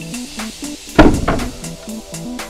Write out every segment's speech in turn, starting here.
Thank you.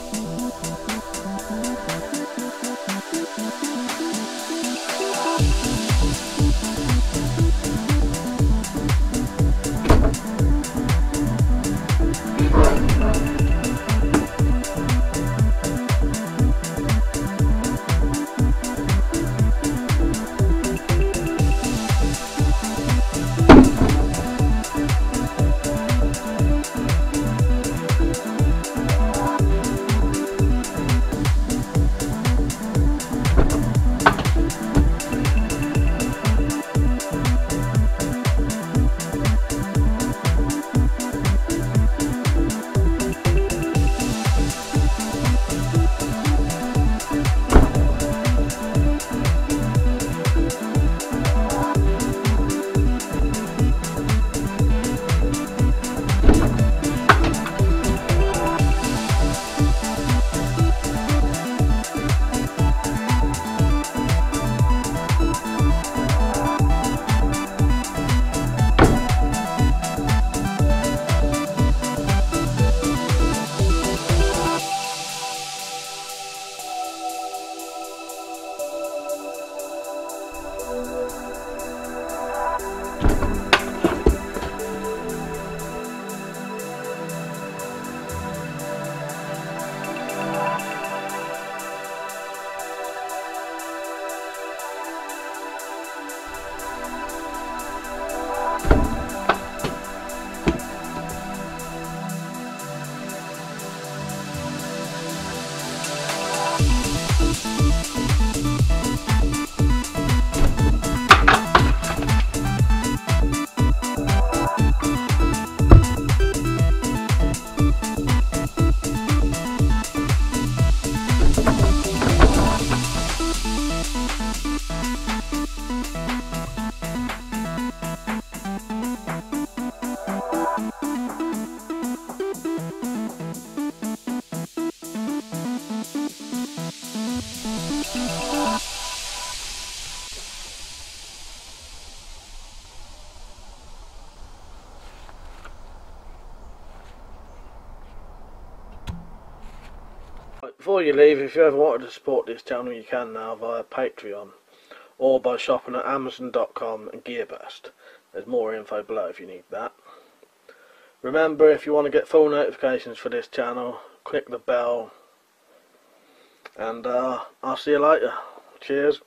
Before you leave, if you ever wanted to support this channel, you can now via Patreon or by shopping at Amazon.com and Gearbest. There's more info below if you need that. Remember, if you want to get full notifications for this channel, click the bell. And uh, I'll see you later. Cheers.